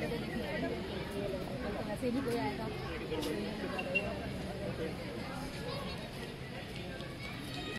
रहे हैं वैसे ही कोई आएगा।